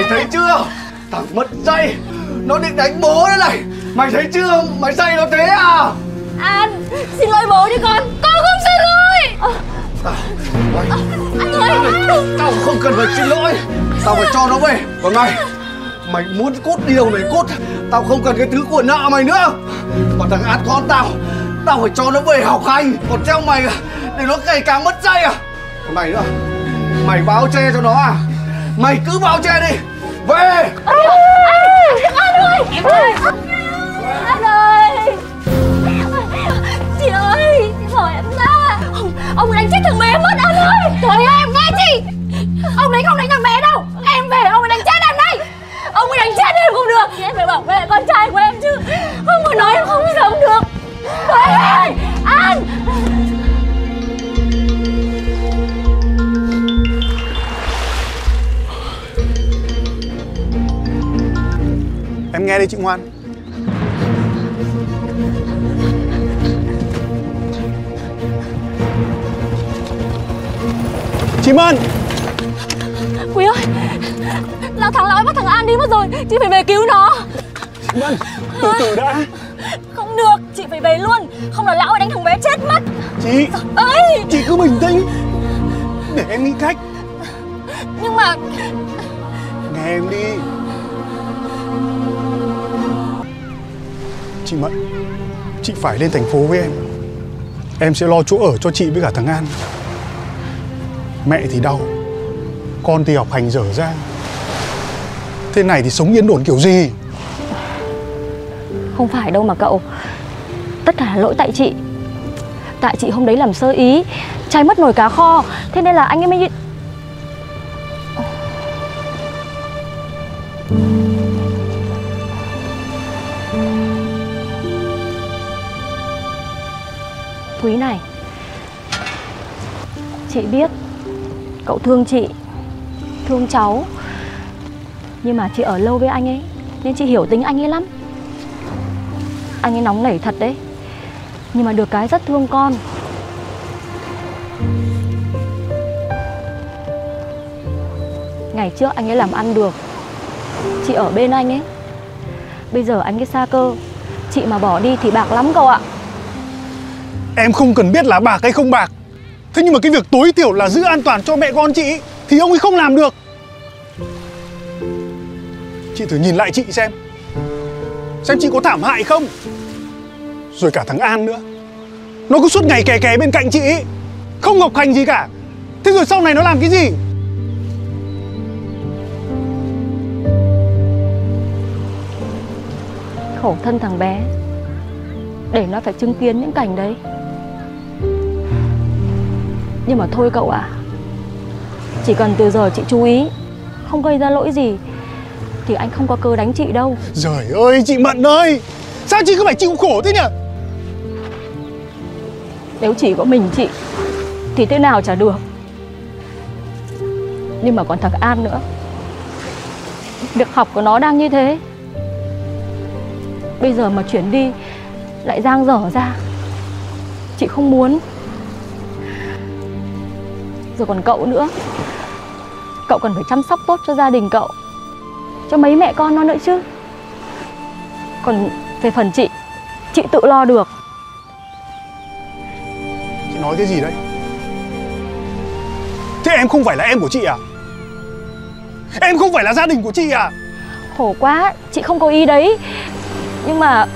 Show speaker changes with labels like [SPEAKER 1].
[SPEAKER 1] Mày thấy chưa? Thằng mất dây. Nó định đánh bố đây này. Mày thấy chưa? Mày dây nó thế à?
[SPEAKER 2] An Xin lỗi bố đi con. Con không xin lỗi.
[SPEAKER 1] Tao mày,
[SPEAKER 2] Anh ơi
[SPEAKER 1] Tao không cần phải xin lỗi. Tao phải cho nó về. Còn mày Mày muốn cút đi đâu mày cút Tao không cần cái thứ của nợ mày nữa. Còn thằng An con tao Tao phải cho nó về học hành. Còn theo mày à Để nó ngày càng mất dây à. Còn mày nữa. Mày bao che cho nó à Mày cứ bao che đi. Về.
[SPEAKER 2] Anh ơi Em ơi An ơi Chị ơi Chị em ra Ông, ông đánh chết thằng bé mất anh ơi Trời ơi em nghe chị Ông đấy không đánh thằng bé đâu Em về ông ấy đánh chết em đây Ông ấy đánh chết em không được. Em phải bảo vệ con trai của em chứ. Không có nói em không sống được.
[SPEAKER 3] Em nghe đi chị ngoan. Chị Mân!
[SPEAKER 2] Quý ơi Lão thằng lão ấy bắt thằng An đi mất rồi Chị phải về cứu nó.
[SPEAKER 3] Chị Mân Từ từ đã.
[SPEAKER 2] Không được Chị phải về luôn. Không là lão ấy đánh thằng bé chết mất.
[SPEAKER 3] Chị
[SPEAKER 2] ơi!
[SPEAKER 3] Chị cứ bình tĩnh. Để em nghĩ cách.
[SPEAKER 2] Nhưng mà
[SPEAKER 3] Nghe em đi Chị Mận. Chị phải lên thành phố với em. Em sẽ lo chỗ ở cho chị với cả thằng An. Mẹ thì đau, Con thì học hành dở dang Thế này thì sống yên ổn kiểu gì?
[SPEAKER 2] Không phải đâu mà cậu. Tất cả là lỗi tại chị. Tại chị hôm đấy làm sơ ý Cháy mất nồi cá kho. Thế nên là anh ấy mới Quý này. Chị biết Cậu thương chị, Thương cháu, Nhưng mà chị ở lâu với anh ấy, Nên chị hiểu tính anh ấy lắm. Anh ấy nóng nảy thật đấy, Nhưng mà được cái rất thương con. Ngày trước anh ấy làm ăn được, Chị ở bên anh ấy. Bây giờ anh ấy xa cơ, Chị mà bỏ đi thì bạc lắm cậu ạ.
[SPEAKER 3] Em không cần biết là bạc hay không bạc. Thế nhưng mà cái việc tối thiểu là giữ an toàn cho mẹ con chị Thì ông ấy không làm được. Chị thử nhìn lại chị xem. Xem chị có thảm hại không. Rồi cả thằng An nữa. Nó cứ suốt ngày kè kè bên cạnh chị. Không học hành gì cả. Thế rồi sau này nó làm cái gì?
[SPEAKER 2] Khổ thân thằng bé. Để nó phải chứng kiến những cảnh đấy. Nhưng mà thôi cậu ạ. Chỉ cần từ giờ chị chú ý Không gây ra lỗi gì Thì anh không có cơ đánh chị đâu.
[SPEAKER 3] Trời ơi chị Mận ơi! Sao chị cứ phải chịu khổ thế nhỉ?
[SPEAKER 2] Nếu chỉ có mình chị Thì thế nào chả được. Nhưng mà còn thằng An nữa. Việc học của nó đang như thế. Bây giờ mà chuyển đi Lại giang dở ra. Chị không muốn Rồi còn cậu nữa. Cậu cần phải chăm sóc tốt cho gia đình cậu Cho mấy mẹ con nó nữa chứ. Còn về phần chị Chị tự lo được.
[SPEAKER 3] Chị nói cái gì đấy? Thế em không phải là em của chị à? Em không phải là gia đình của chị à?
[SPEAKER 2] Khổ quá, chị không có ý đấy. Nhưng mà